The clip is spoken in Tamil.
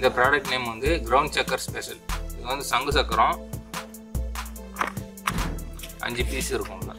இந்த ப்ராடக்ட் நேம் வந்து கிரவுண்ட் சக்கர் ஸ்பெஷல் இது வந்து சங்கு சக்கரம். அஞ்சு பீஸ் இருக்கும்ல.